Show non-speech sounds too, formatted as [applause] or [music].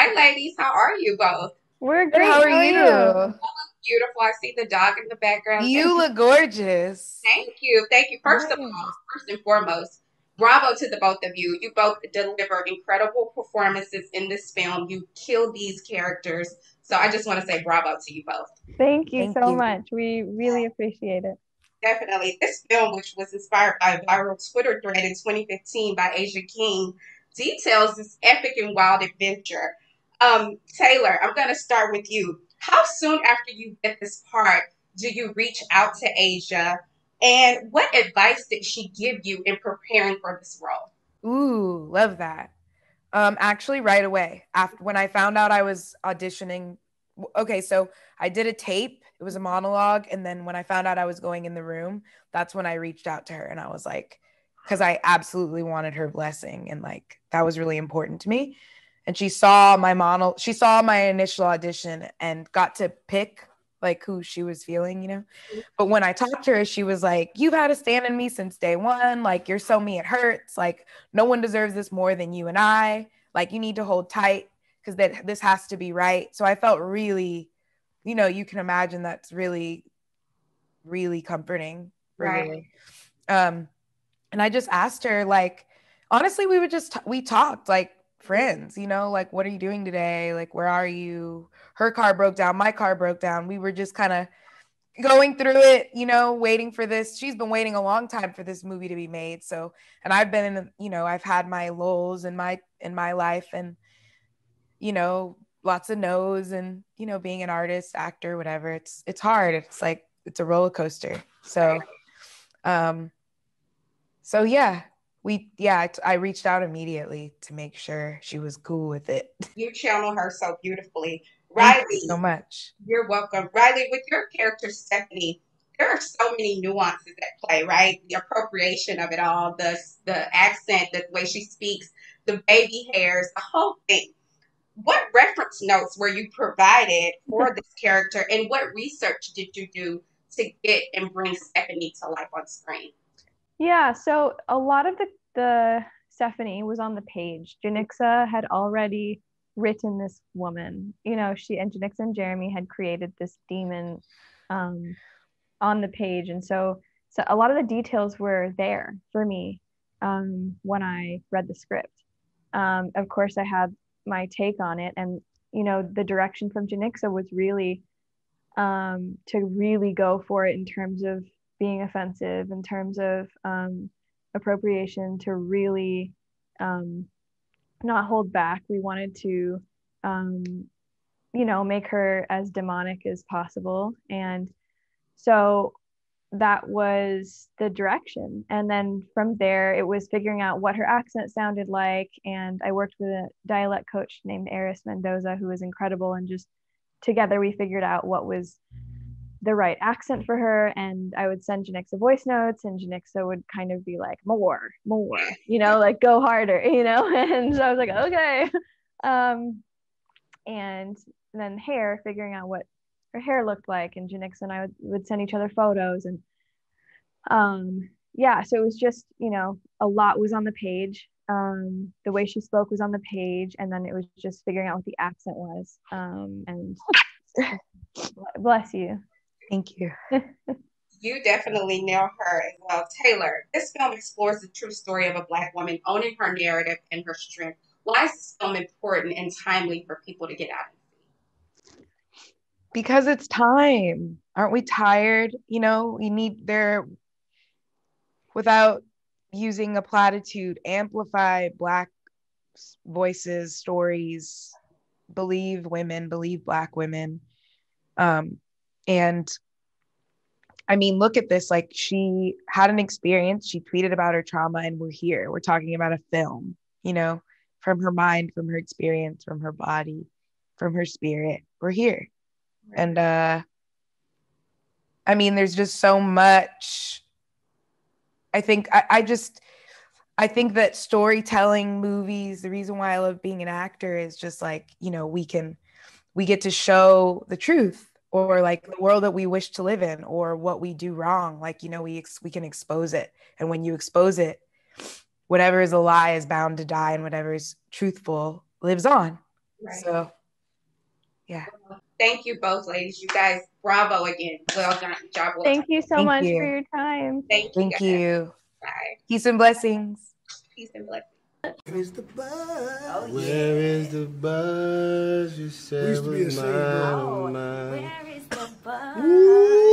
Hi, ladies. How are you both? We're great. How are, How are you? you? Beautiful. I see the dog in the background. You look gorgeous. Thank you. Thank you. First of all, first and foremost, bravo to the both of you. You both deliver incredible performances in this film. You kill these characters. So I just want to say bravo to you both. Thank you Thank so you. much. We really appreciate it. Definitely. This film, which was inspired by a viral Twitter thread in 2015 by A'Ziah King, details this epic and wild adventure. Um, Taylour, I'm going to start with you. How soon after you get this part do you reach out to A'Ziah? And what advice did she give you in preparing for this role? Ooh, love that. Um, actually, right away after when I found out I was auditioning. Okay, so I did a tape. It was a monologue, and then when I found out I was going in the room, that's when I reached out to her, and I was like, because I absolutely wanted her blessing, and like that was really important to me and she saw my model she saw my initial audition and got to pick like who she was feeling you know? But when i talked to her she was like you've had a stand in me since day one. Like you're so me it hurts. Like no one deserves this more than you and i. Like you need to hold tight because that this has to be right. So i felt really you know you can imagine that's really really comforting right. Um and i just asked her like honestly we would just t- we talked like friends, you know, like, what are you doing today? Like, where are you? Her car broke down, my car broke down. We were just kind of going through it, you know, waiting for this. She's been waiting a long time for this movie to be made. So, and I've been in, you know, I've had my lulls in my in my life and you know, lots of no's and, you know, being an artist, actor, whatever. It's it's hard. It's like it's a roller coaster. So um so yeah, we yeah I, reached out immediately to make sure she was cool with it. [laughs] You channel her so beautifully. Riley so much. you're welcome. Riley with your character Stefani there are so many nuances at play right? The appropriation of it all the the accent the way she speaks the baby hairs the whole thing. What reference notes were you provided for this [laughs] character and what research did you do to get and bring Stefani to life on screen yeah, so a lot of the the Stefani was on the page. Janicza had already written this woman. You know, she and Janicza and Jeremy had created this demon um, on the page, and so so a lot of the details were there for me um, when I read the script. Um, of course, I had my take on it, and you know, the direction from Janicza was really um, to really go for it in terms of being offensive in terms of um, appropriation to really um, not hold back. We wanted to, um, you know, make her as demonic as possible. And so that was the direction. And then from there, it was figuring out what her accent sounded like. And I worked with a dialect coach named Eris Mendoza, who was incredible. And just together, we figured out what was the right accent for her and I would send Janicza voice notes and Janicza would kind of be like more more you know like go harder [laughs] you know? And so I was like okay. Um and then hair figuring out what her hair looked like and Janicza and I would, would send each other photos and um yeah so it was just you know a lot was on the page. Um the way she spoke was on the page and then it was just figuring out what the accent was. Um and [laughs] bless you Thank you. you definitely nail her as well. Taylour, this film explores the true story of a Black woman owning her narrative and her strength. Why is this film important and timely for people to get out and see? Because it's time. Aren't we tired? You know, we need there, without using a platitude, amplify Black voices, stories, believe women, believe Black women. Um, and I mean, look at this. Like, she had an experience, she tweeted about her trauma, and we're here. We're talking about a film, you know, from her mind, from her experience, from her body, from her spirit. We're here. And, uh, I mean, there's just so much. I think I, I just, I think that storytelling movies, the reason why I love being an actor is just like, you know, we can, we get to show the truth or like the world that we wish to live in or what we do wrong like you know we ex- we can expose it and when you expose it whatever is a lie is bound to die and whatever is truthful lives on Right. So, yeah. Thank you both, ladies. You guys, bravo again. Well done. Job well Thank you so Thank much you. for your time. done. Thank you. Thank guys. you. Bye. Peace and blessings. Peace and blessings. Where is the buzz? Oh, yeah. the buzz you said was mine? Oh, Where is the buzz?